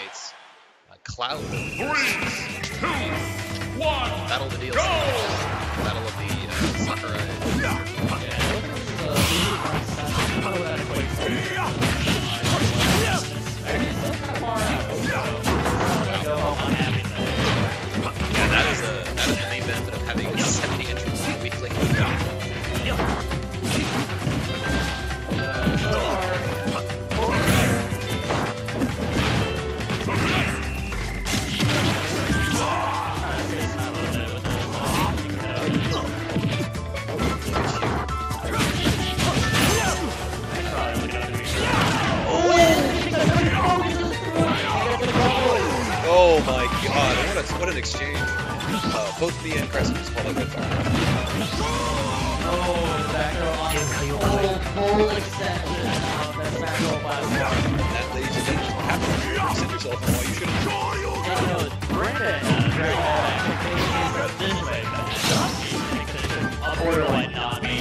teammates. Uh, Cloud. Three, two, one. Battle of the DLC. Battle of the uh, Sakurai. Yeah, a, what an exchange. Uh, both me and Kresent just out good fire. Full extension of the Smackle platform. That, ladies and gentlemen, what happens when you send yourself and why you shouldn't. And you know, Brendan, uh, this way, borderline not me.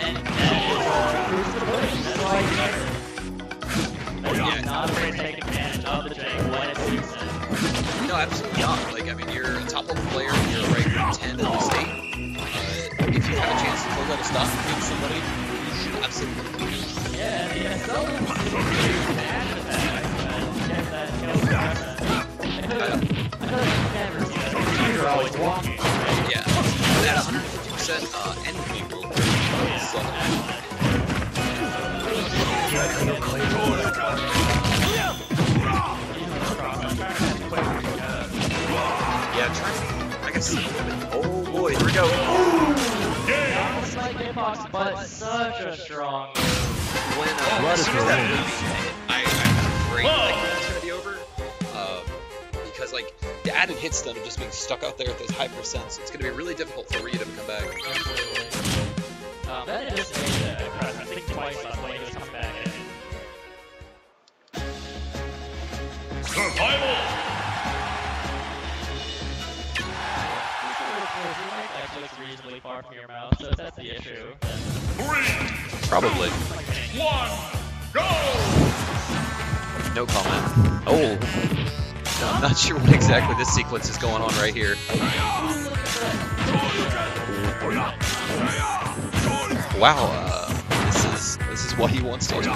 And that is crucifixion. That's why he's better. Yeah. Not afraid to take advantage of the jank when it suits him. No, absolutely. Like, I mean, you're a top level player, you're ranked 10 in the state. Uh, if you have a chance to close out a stock against somebody, you should absolutely do it. Yeah, yeah, add the fact that get that kill Oh boy, here we go. Almost like Hitbox, but such a strong When uh, as soon as that movie, I, I'm afraid that it's gonna be over. Um, because like the added hit stun of just being stuck out there at those high percents, it's gonna be really difficult for Rita to come back. Um, that is made uh, Probably. one, go. No comment. Oh. I'm not sure what exactly this sequence is going on right here. Wow, uh, this is this is what he wants to do.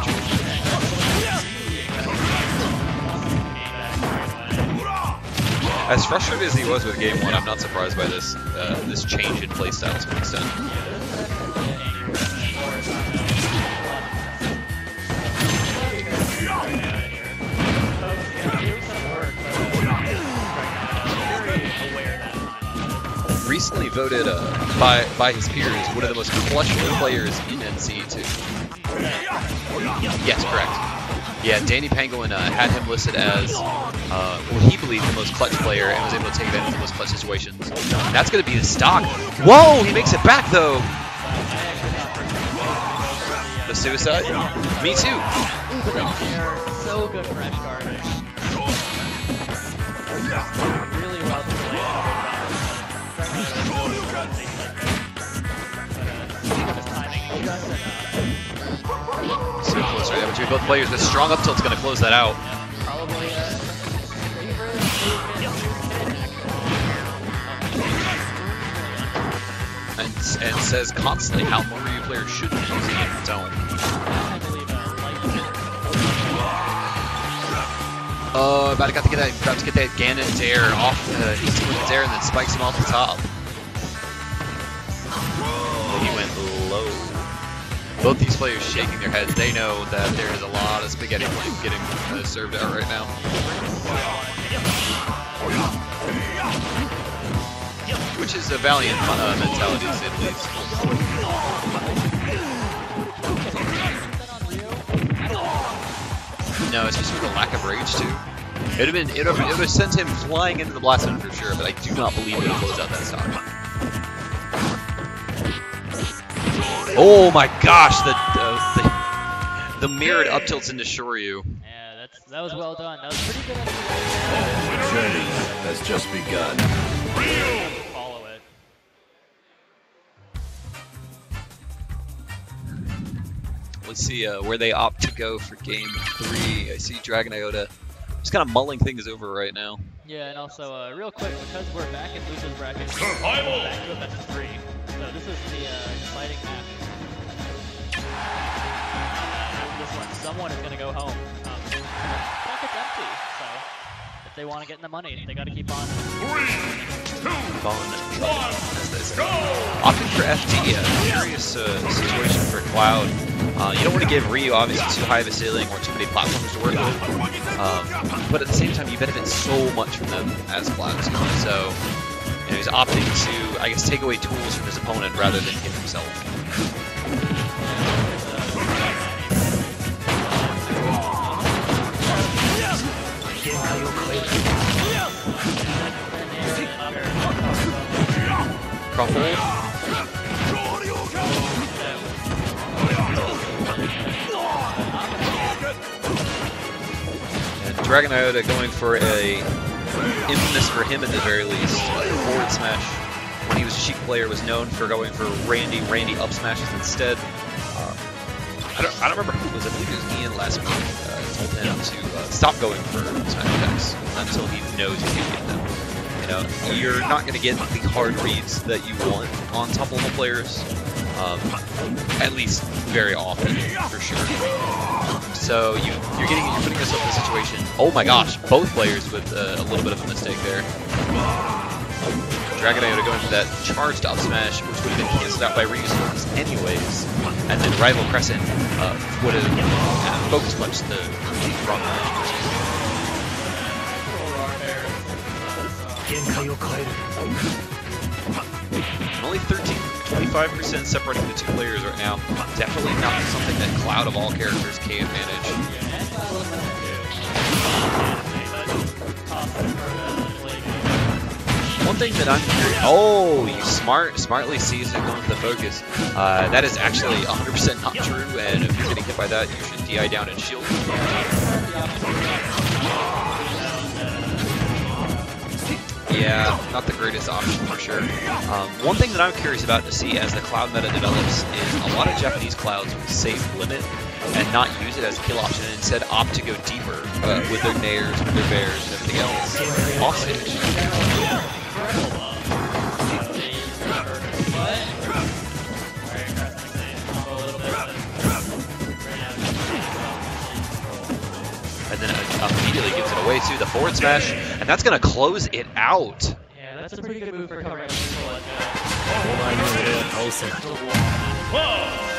As frustrated as he was with game one, I'm not surprised by this uh, this change in playstyle to an extent. Voted uh, by by his peers one of the most clutch players in NC2. Yes, correct. Yeah, Danny Pangolin uh, had him listed as uh, what he believed the most clutch player and was able to take advantage of the most clutch situations. That's going to be the stock. Whoa, he makes it back though. The suicide? Me too. so good for edge So close right there between both players. The strong up tilt's going to close that out. And, and says constantly how Ryu players should be using it. Don't. Oh, about to get that, about to get that Ganon dare off. The dare and then spikes him off the top. Both these players shaking their heads. They know that there is a lot of spaghetti getting uh, served out right now. Which is a valiant uh, mentality, to say the least. No, especially with the lack of rage too. It would have been it would have, sent him flying into the blast zone for sure, but I do not believe it would closed out that stock. Oh my gosh, the uh, the, the mirrored up tilts into Shoryu. Yeah, that's that was well done. That was pretty good. The journey has just begun. Follow it. Let's see uh, where they opt to go for game three. I see Dragoniota just kind of mulling things over right now. Yeah, and also, uh, real quick, because we're back in losers bracket, Survival. back to a best of three. So this is the uh, exciting match. Someone is gonna go home. Um, empty, so if they want to get in the money, they got to keep on. Three, two, one, go! Opting for FD, a curious uh, situation for Cloud. Uh, you don't want to give Ryu obviously too high of a ceiling or too many platforms to work with, um, but at the same time you benefit so much from them as Cloud. So you know, he's opting to, I guess, take away tools from his opponent rather than give himself. And Dragoniota going for a infamous for him at the very least forward smash. When he was a Sheik player, was known for going for Randy Randy up smashes instead. Uh, I don't I don't remember who it was. I believe it was Ian last week. Uh, told him to uh, stop going for smash attacks until he knows he can get them. You know, you're not going to get the hard reads that you want on top level players. Um, at least very often, for sure. So you you're getting you're putting yourself in a situation. Oh my gosh, both players with uh, a little bit of a mistake there. Dragon going for that charged up smash, which would have been canceled out by Ryu's anyways, and then Rival Kresent uh, would have uh, focus punched the wrong Only 13, 25% separating the two players right now. Definitely not something that Cloud of all characters can manage. One thing that I'm curious, oh, you smart, smartly sees it going for the focus. Uh, that is actually 100% not true, and if you're getting hit by that, you should DI down and shield. Yeah, not the greatest option for sure. Um, one thing that I'm curious about to see as the cloud meta develops is a lot of Japanese clouds will save limit and not use it as a kill option and instead opt to go deeper uh, with their nairs, with their bairs, and everything else stage. Immediately gives it away to the forward smash, and that's going to close it out. Yeah, that's a pretty good move for covering people. Like, Whoa!